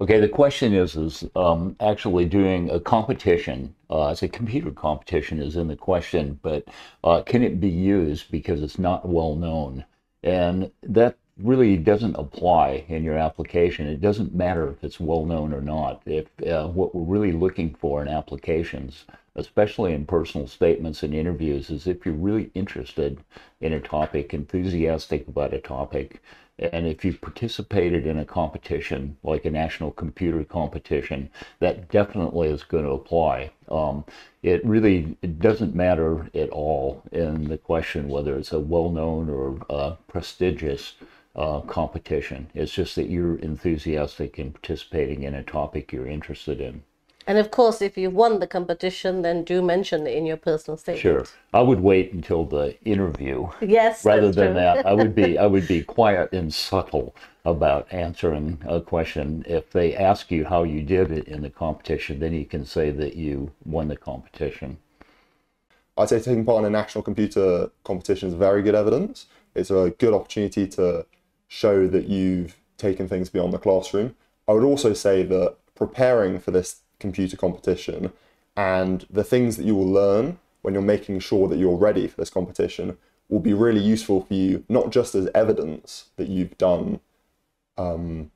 Okay, the question is, is um, actually doing a competition, uh, as a computer competition is in the question, but uh, can it be used because it's not well known? And that really doesn't apply in your application. It doesn't matter if it's well known or not. If uh, what we're really looking for in applications, especially in personal statements and interviews, is if you're really interested in a topic, enthusiastic about a topic, and if you participated in a competition, like a national computer competition, that definitely is going to apply. Um, it really it doesn't matter at all in the question whether it's a well-known or uh, prestigious uh, competition. It's just that you're enthusiastic in participating in a topic you're interested in. And of course, if you won the competition, then do mention it in your personal statement. Sure, I would wait until the interview. Yes. Rather that's than true. that, I would be I would be quiet and subtle about answering a question. If they ask you how you did it in the competition, then you can say that you won the competition. I'd say taking part in a national computer competition is very good evidence. It's a good opportunity to show that you've taken things beyond the classroom. I would also say that preparing for this computer competition and the things that you will learn when you're making sure that you're ready for this competition will be really useful for you, not just as evidence that you've done um,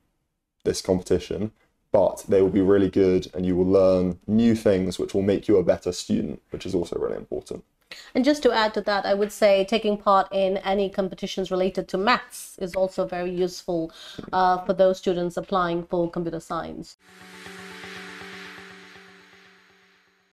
this competition, but they will be really good and you will learn new things which will make you a better student, which is also really important. And just to add to that, I would say taking part in any competitions related to maths is also very useful uh, for those students applying for computer science.